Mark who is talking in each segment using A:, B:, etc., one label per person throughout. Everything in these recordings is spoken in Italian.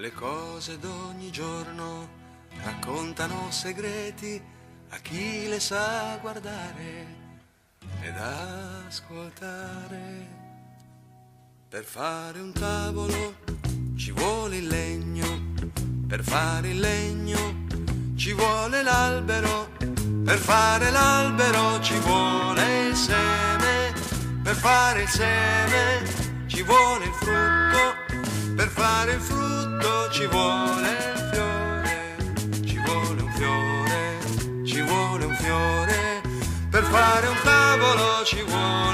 A: Le cose d'ogni giorno raccontano segreti a chi le sa guardare ed ascoltare. Per fare un tavolo ci vuole il legno, per fare il legno ci vuole l'albero, per fare l'albero ci vuole il seme, per fare il seme ci vuole il frutto, per fare il frutto ci vuole il fiore, ci vuole un fiore, ci vuole un fiore, per fare un tavolo ci vuole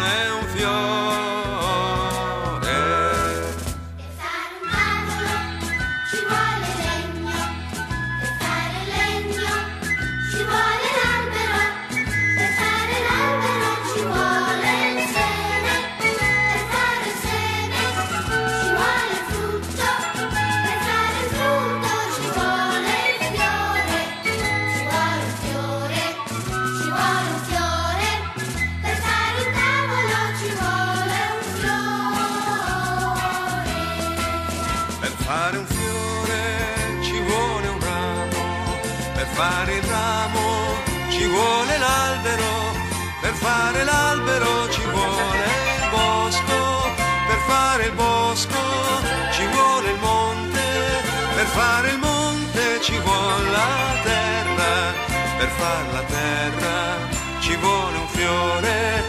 A: fare un fiore ci vuole un ramo, per fare il ramo ci vuole l'albero, per fare l'albero ci vuole il bosco, per fare il bosco ci vuole il monte, per fare il monte ci vuole la terra, per fare la terra ci vuole un fiore,